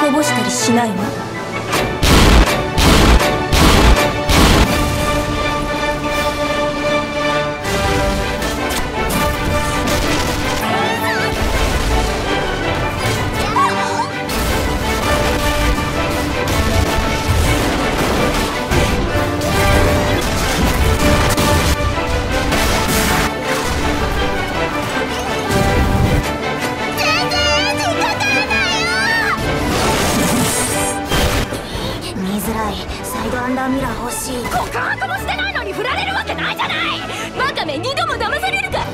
こぼしたりしないわイドアンダーミラー欲しい告白もしてないのに振られるわけないじゃない。ワカメ二度も騙されるか。